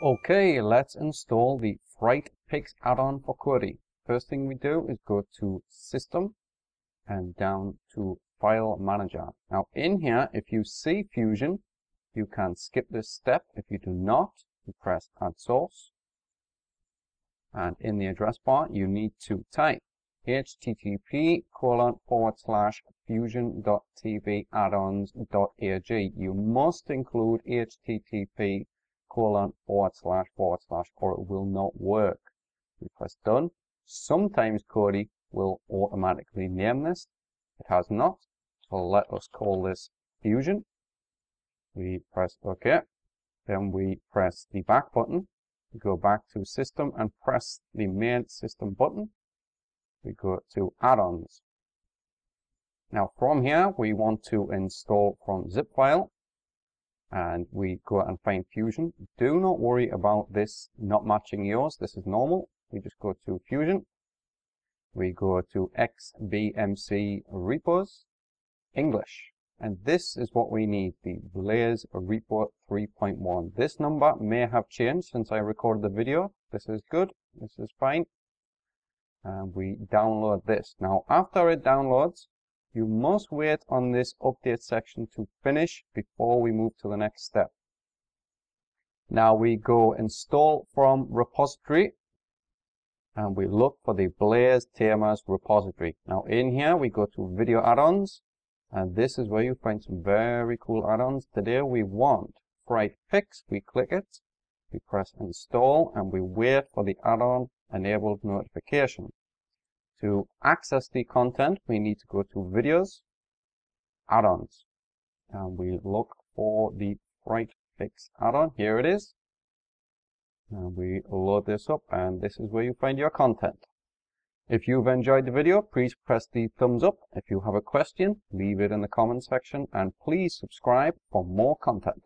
Okay, let's install the FrightPix add-on for Kodi. First thing we do is go to System and down to File Manager. Now in here, if you see Fusion, you can skip this step. If you do not, you press Add Source. And in the address bar, you need to type http colon forward slash fusion.tv. You must include http colon forward slash forward slash or it will not work. We press done. Sometimes Kodi will automatically name this. It has not. So let us call this Fusion. We press OK. Then we press the back button. We go back to System and press the main System button. We go to Add-ons. Now from here, we want to install from zip file and we go and find Fusion. Do not worry about this not matching yours. This is normal. We just go to Fusion. We go to XBMC repos, English. And this is what we need, the Blaze repo 3.1. This number may have changed since I recorded the video. This is good. This is fine. And we download this. Now, after it downloads, you must wait on this update section to finish before we move to the next step. Now we go install from repository and we look for the Blaze TMS repository. Now in here we go to video add-ons and this is where you find some very cool add-ons. Today we want FrightPix. We click it, we press install and we wait for the add-on enabled notification. To access the content, we need to go to Videos, Add-ons, and we look for the FrightPix add-on. Here it is. And we load this up, and this is where you find your content. If you've enjoyed the video, please press the thumbs up. If you have a question, leave it in the comment section, and please subscribe for more content.